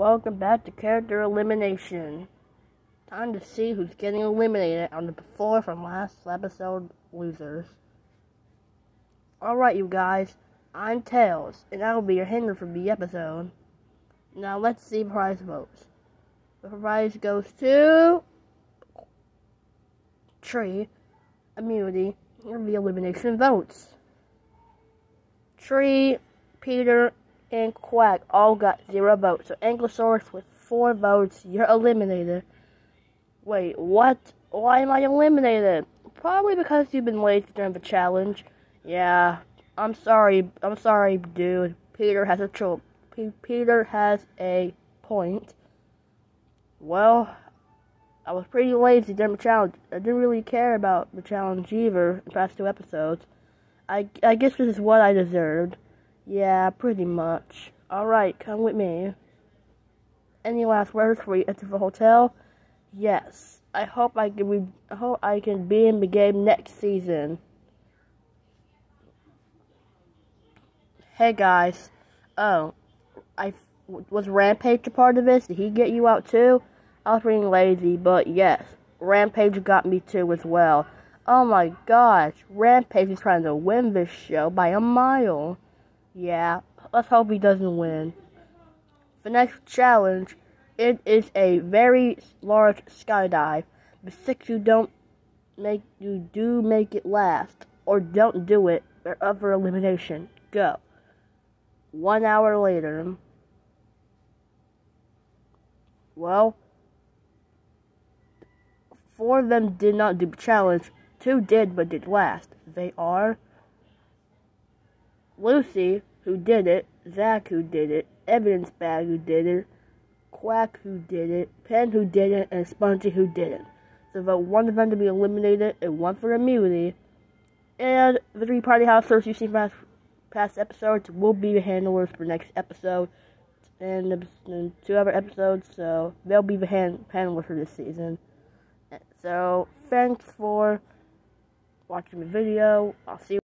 welcome back to Character Elimination. Time to see who's getting eliminated on the before from last episode losers. Alright, you guys, I'm Tails, and I will be your handler for the episode. Now let's see prize votes. The prize goes to Tree, Immunity, and the elimination votes. Tree, Peter, and Quack all got zero votes. So Anglosaurus with four votes, you're eliminated. Wait, what? Why am I eliminated? Probably because you've been late during the challenge. Yeah, I'm sorry. I'm sorry, dude. Peter has a P- Peter has a point. Well, I was pretty lazy during the challenge. I didn't really care about the challenge either in the past two episodes. I, I guess this is what I deserved. Yeah, pretty much. Alright, come with me. Any last words before you enter the hotel? Yes. I hope I can be, I hope I can be in the game next season. Hey guys. Oh, I was Rampage a part of this? Did he get you out too? I was being lazy, but yes, Rampage got me too as well. Oh my gosh, Rampage is trying to win this show by a mile. Yeah, let's hope he doesn't win. The next challenge, it is a very large skydive. The six you don't make, you do make it last, or don't do it, or up for elimination. Go. One hour later. Well, four of them did not do the challenge. Two did, but did last. They are Lucy, who did it, Zach, who did it, Evidence Bag, who did it, Quack, who did it, Pen, who did it, and Spongy, who didn't. So vote one of them to be eliminated and one for immunity. And the three party houses you've seen past, past episodes will be the handlers for next episode. And the, two other episodes, so they'll be the hand, handlers for this season. So, thanks for watching the video. I'll see you.